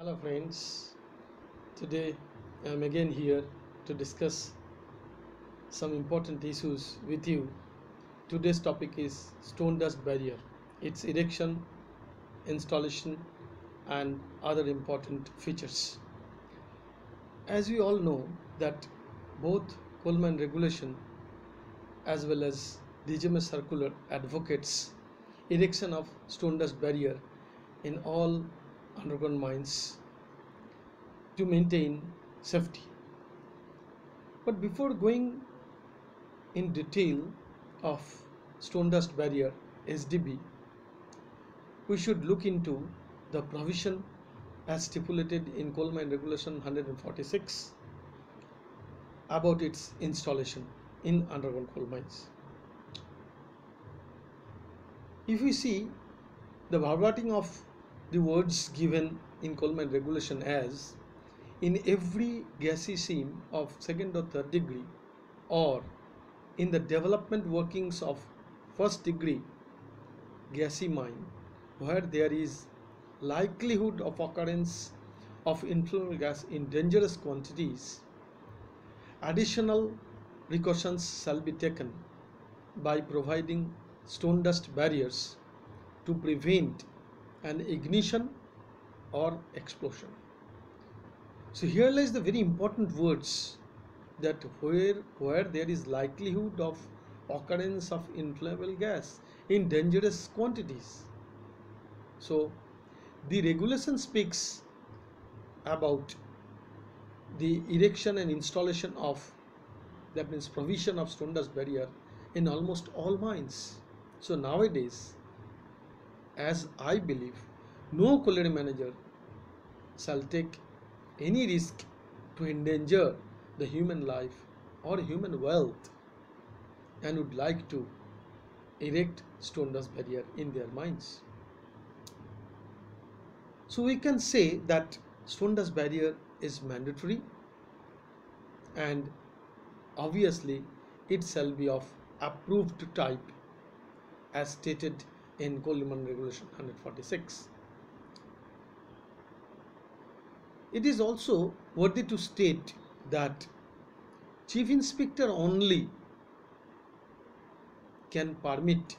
Hello friends, today I am again here to discuss some important issues with you. Today's topic is stone dust barrier, its erection, installation and other important features. As we all know that both coal mine regulation as well as DGMS circular advocates erection of stone dust barrier in all underground mines to maintain safety. But before going in detail of stone dust barrier SDB, we should look into the provision as stipulated in coal mine regulation 146 about its installation in underground coal mines. If we see the verbatim of the words given in coal mine regulation as in every gassy seam of second or third degree or in the development workings of first degree gassy mine where there is likelihood of occurrence of inflammable gas in dangerous quantities additional precautions shall be taken by providing stone dust barriers to prevent an ignition or explosion. So here lies the very important words that where where there is likelihood of occurrence of inflammable gas in dangerous quantities. So the regulation speaks about the erection and installation of that means provision of stone dust barrier in almost all mines. So nowadays as I believe, no colliery manager shall take any risk to endanger the human life or human wealth and would like to erect stone dust barrier in their mines. So we can say that stone dust barrier is mandatory and obviously it shall be of approved type as stated in Coal Mine Regulation 146. It is also worthy to state that Chief Inspector only can permit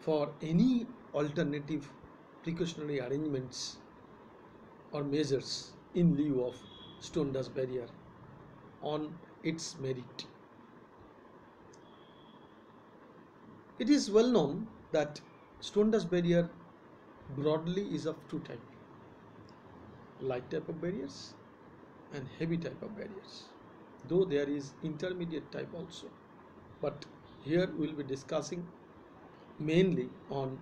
for any alternative precautionary arrangements or measures in lieu of stone dust barrier on its merit. It is well known that stone dust barrier broadly is of two types light type of barriers and heavy type of barriers. Though there is intermediate type also but here we will be discussing mainly on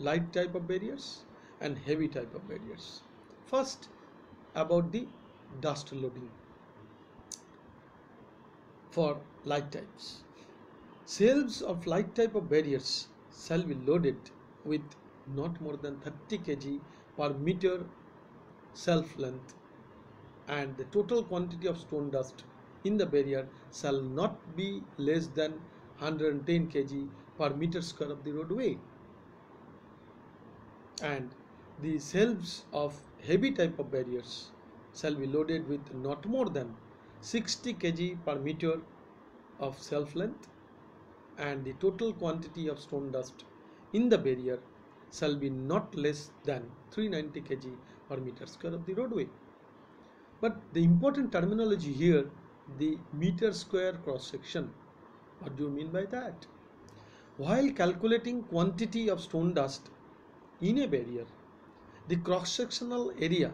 light type of barriers and heavy type of barriers. First about the dust loading for light types. Cells of light type of barriers shall be loaded with not more than 30 kg per meter shelf length and the total quantity of stone dust in the barrier shall not be less than 110 kg per meter square of the roadway. And the shelves of heavy type of barriers shall be loaded with not more than 60 kg per meter of shelf length and the total quantity of stone dust in the barrier shall be not less than 390 kg per meter square of the roadway. But the important terminology here, the meter square cross section. What do you mean by that? While calculating quantity of stone dust in a barrier, the cross sectional area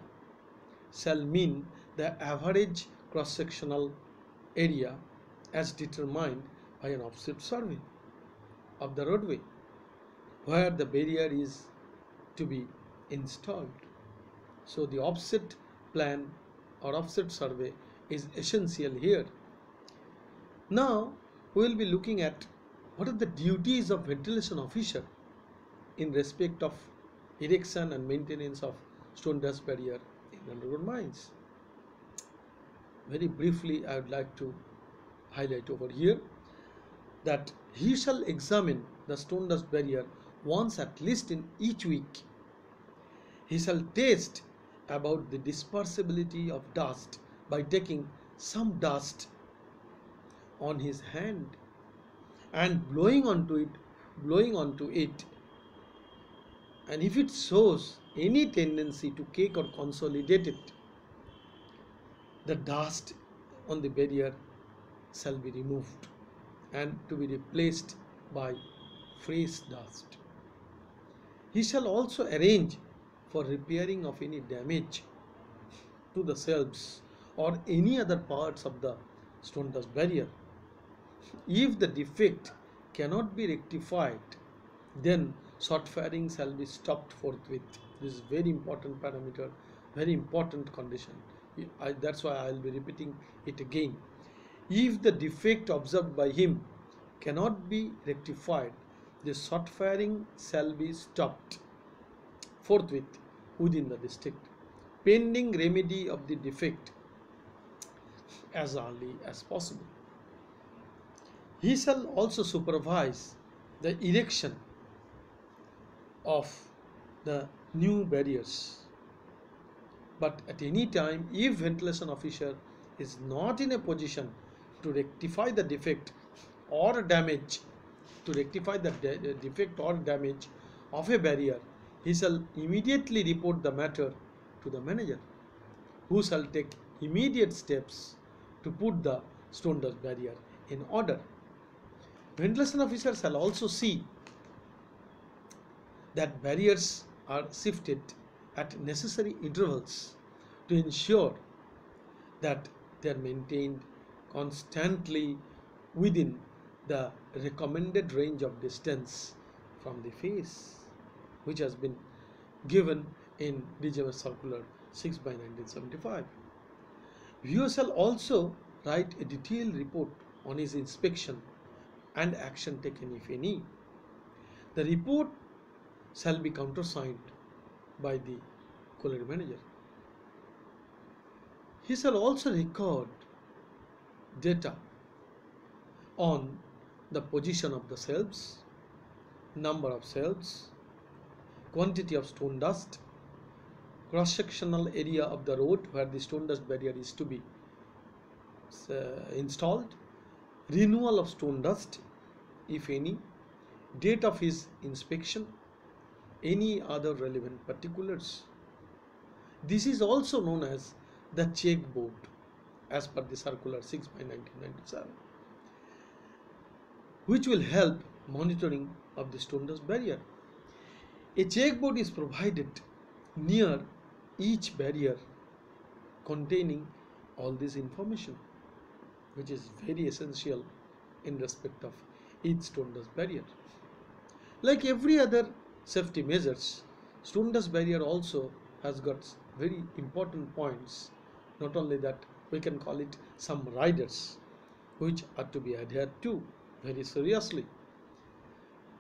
shall mean the average cross sectional area as determined by an offset survey of the roadway where the barrier is to be installed. So the offset plan or offset survey is essential here. Now we will be looking at what are the duties of ventilation officer in respect of erection and maintenance of stone dust barrier in underground mines. Very briefly I would like to highlight over here that he shall examine the stone dust barrier once at least in each week. He shall test about the dispersibility of dust by taking some dust on his hand and blowing onto it blowing onto it and if it shows any tendency to cake or consolidate it the dust on the barrier shall be removed and to be replaced by fresh dust he shall also arrange for repairing of any damage to the shelves or any other parts of the stone dust barrier. If the defect cannot be rectified, then shot firing shall be stopped forthwith. This is very important parameter, very important condition. I, that's why I will be repeating it again. If the defect observed by him cannot be rectified, the shot firing shall be stopped forthwith within the district, pending remedy of the defect as early as possible. He shall also supervise the erection of the new barriers. But at any time, if ventilation officer is not in a position to rectify the defect or damage, to rectify the de defect or damage of a barrier, he shall immediately report the matter to the manager, who shall take immediate steps to put the stone dust barrier in order. Ventilation officer shall also see that barriers are shifted at necessary intervals to ensure that they are maintained constantly within the recommended range of distance from the face which has been given in DGMS Circular 6 by 1975. Viewer shall also write a detailed report on his inspection and action taken if any. The report shall be countersigned by the colliery manager. He shall also record data on the position of the cells, number of cells, quantity of stone dust, cross-sectional area of the road where the stone dust barrier is to be uh, installed, renewal of stone dust, if any, date of his inspection, any other relevant particulars. This is also known as the check board as per the circular 6 by 1997 which will help monitoring of the stone dust barrier. A checkboard is provided near each barrier containing all this information which is very essential in respect of each stone dust barrier. Like every other safety measures, stone dust barrier also has got very important points. Not only that, we can call it some riders which are to be adhered to very seriously,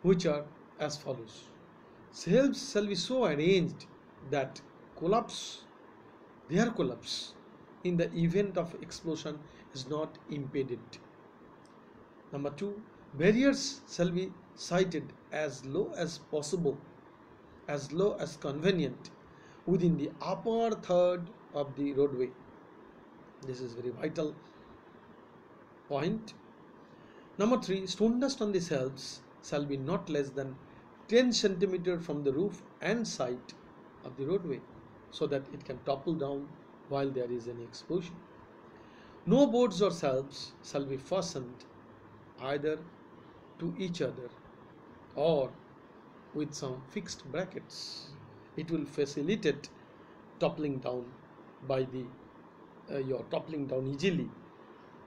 which are as follows. Shelves shall be so arranged that collapse, their collapse in the event of explosion is not impeded. Number two, barriers shall be sited as low as possible, as low as convenient within the upper third of the roadway. This is very vital point. Number three, stone dust on the shelves shall be not less than 10 centimeter from the roof and side of the roadway so that it can topple down while there is any explosion. No boards or shelves shall be fastened either to each other or with some fixed brackets. It will facilitate toppling down by the uh, your toppling down easily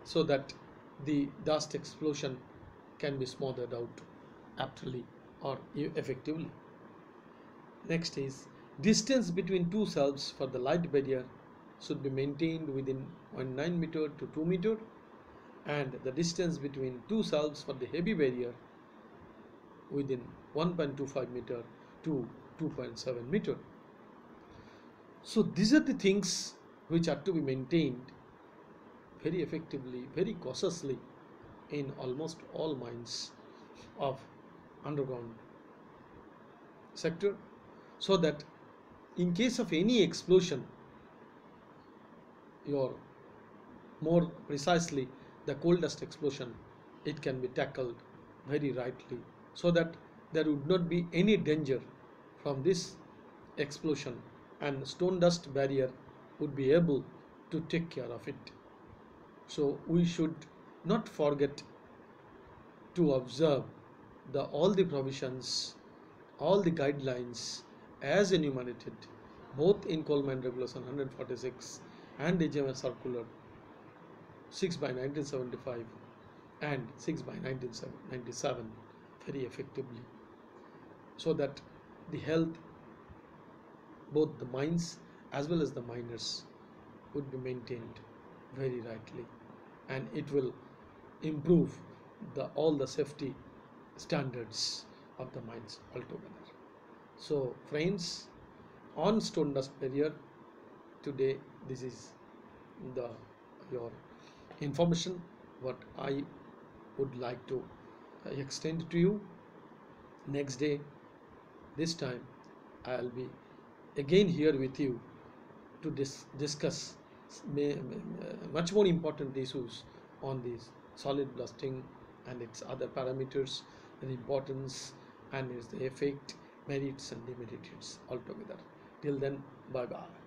so that the dust explosion can be smothered out aptly or effectively. Next is distance between two shelves for the light barrier should be maintained within 0.9 meter to 2 meter and the distance between two shelves for the heavy barrier within 1.25 meter to 2.7 meter. So these are the things which are to be maintained very effectively, very cautiously in almost all mines of underground sector so that in case of any explosion your more precisely the coal dust explosion it can be tackled very rightly so that there would not be any danger from this explosion and stone dust barrier would be able to take care of it. So we should not forget to observe the all the provisions all the guidelines as enumerated both in coal mine regulation 146 and DGMS circular 6 by 1975 and 6 by 1997 very effectively so that the health both the mines as well as the miners would be maintained very rightly. And it will improve the all the safety standards of the mines altogether. So friends on stone dust barrier today this is the your information what I would like to extend to you. Next day this time I'll be again here with you to dis discuss may, much more important issues on this solid blasting and its other parameters the importance and its effect merits and demerits altogether. Till then bye bye